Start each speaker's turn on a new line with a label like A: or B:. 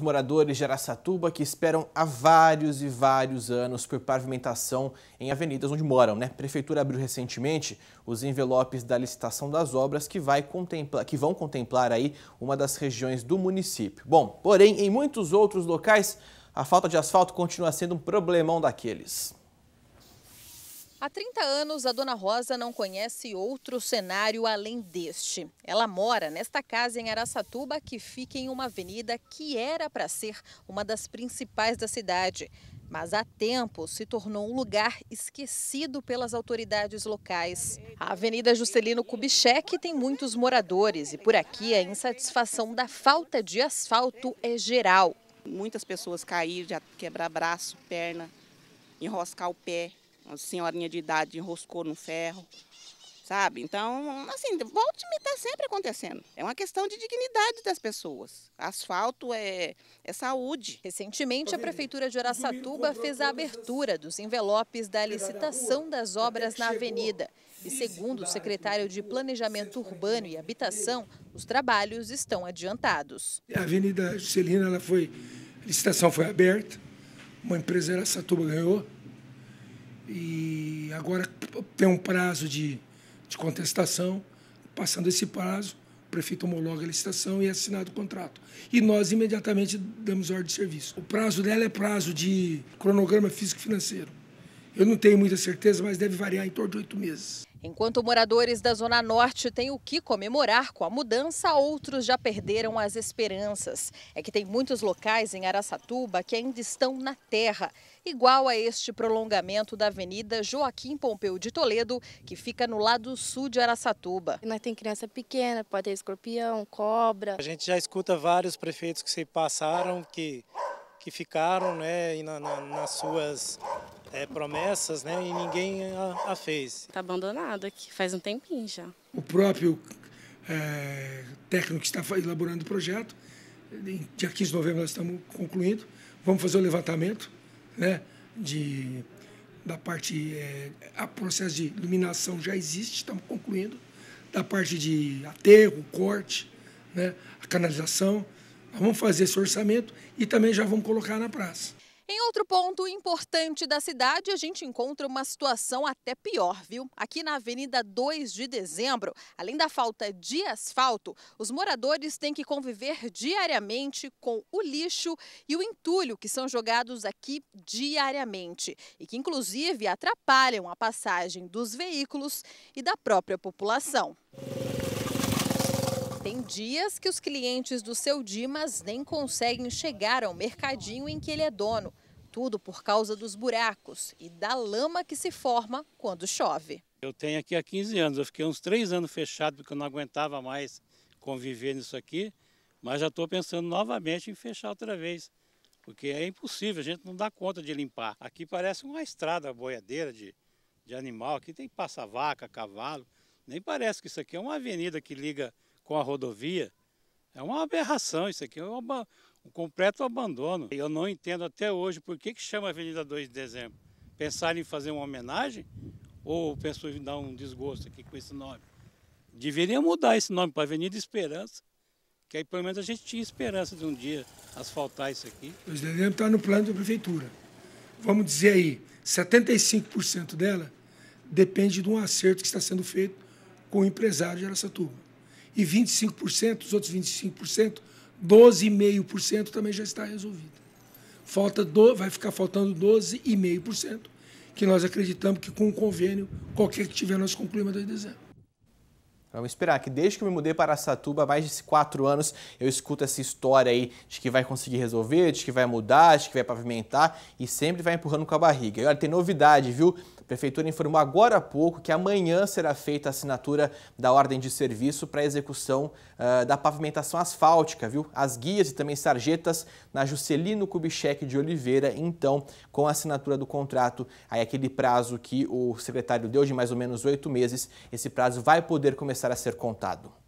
A: Moradores de Araçatuba que esperam há vários e vários anos por pavimentação em avenidas onde moram, né? A Prefeitura abriu recentemente os envelopes da licitação das obras que, vai contemplar, que vão contemplar aí uma das regiões do município. Bom, porém, em muitos outros locais, a falta de asfalto continua sendo um problemão daqueles.
B: Há 30 anos, a dona Rosa não conhece outro cenário além deste. Ela mora nesta casa em Araçatuba, que fica em uma avenida que era para ser uma das principais da cidade. Mas há tempo se tornou um lugar esquecido pelas autoridades locais. A Avenida Juscelino Kubitschek tem muitos moradores e por aqui a insatisfação da falta de asfalto é geral.
C: Muitas pessoas caíram, quebrar braço, perna, enroscar o pé uma senhorinha de idade enroscou no ferro, sabe? Então, assim, volte-me está sempre acontecendo. É uma questão de dignidade das pessoas. Asfalto é, é saúde.
B: Recentemente, a Prefeitura de Araçatuba fez a abertura dos envelopes da licitação das obras na avenida. E segundo o secretário de Planejamento Urbano e Habitação, os trabalhos estão adiantados.
D: A Avenida Juscelina, ela foi, a licitação foi aberta, uma empresa Araçatuba ganhou, e agora tem um prazo de, de contestação. Passando esse prazo, o prefeito homologa a licitação e é assinado o contrato. E nós imediatamente damos ordem de serviço. O prazo dela é prazo de cronograma físico-financeiro. Eu não tenho muita certeza, mas deve variar em torno de oito meses.
B: Enquanto moradores da Zona Norte têm o que comemorar com a mudança, outros já perderam as esperanças. É que tem muitos locais em Araçatuba que ainda estão na terra, igual a este prolongamento da Avenida Joaquim Pompeu de Toledo, que fica no lado sul de Araçatuba.
E: Nós tem criança pequena, pode ter escorpião, cobra.
F: A gente já escuta vários prefeitos que se passaram, que, que ficaram né, na, na, nas suas é, promessas, né? E ninguém a, a fez.
E: Está abandonado aqui, faz um tempinho já.
D: O próprio é, técnico que está elaborando o projeto, dia 15 de novembro nós estamos concluindo, vamos fazer o levantamento, né? De, da parte, é, a processo de iluminação já existe, estamos concluindo, da parte de aterro, corte, né? A canalização, vamos fazer esse orçamento e também já vamos colocar na praça.
B: Em outro ponto importante da cidade, a gente encontra uma situação até pior, viu? Aqui na Avenida 2 de Dezembro, além da falta de asfalto, os moradores têm que conviver diariamente com o lixo e o entulho que são jogados aqui diariamente e que, inclusive, atrapalham a passagem dos veículos e da própria população. Tem dias que os clientes do seu Dimas nem conseguem chegar ao mercadinho em que ele é dono. Tudo por causa dos buracos e da lama que se forma quando chove.
F: Eu tenho aqui há 15 anos, eu fiquei uns três anos fechado porque eu não aguentava mais conviver nisso aqui, mas já estou pensando novamente em fechar outra vez, porque é impossível, a gente não dá conta de limpar. Aqui parece uma estrada boiadeira de, de animal, aqui tem passa-vaca, cavalo, nem parece que isso aqui é uma avenida que liga com a rodovia. É uma aberração isso aqui, é um, um completo abandono. Eu não entendo até hoje por que, que chama Avenida 2 de Dezembro. Pensaram em fazer uma homenagem ou pensou em dar um desgosto aqui com esse nome? Deveria mudar esse nome para Avenida Esperança, que aí pelo menos a gente tinha esperança de um dia asfaltar isso aqui.
D: 2 de dezembro está no plano da prefeitura. Vamos dizer aí, 75% dela depende de um acerto que está sendo feito com o empresário de Aracatuba e 25%, os outros 25%, 12,5% também já está resolvido. Falta do, vai ficar faltando 12,5%, que nós acreditamos que com o convênio, qualquer que tiver, nós concluímos até dezembro.
A: Vamos esperar, que desde que eu me mudei para Satuba, há mais de quatro anos, eu escuto essa história aí de que vai conseguir resolver, de que vai mudar, de que vai pavimentar e sempre vai empurrando com a barriga. E olha, tem novidade, viu? Prefeitura informou agora há pouco que amanhã será feita a assinatura da ordem de serviço para a execução uh, da pavimentação asfáltica, viu? As guias e também sarjetas na Juscelino Kubitschek de Oliveira, então, com a assinatura do contrato, aí aquele prazo que o secretário deu de mais ou menos oito meses, esse prazo vai poder começar a ser contado.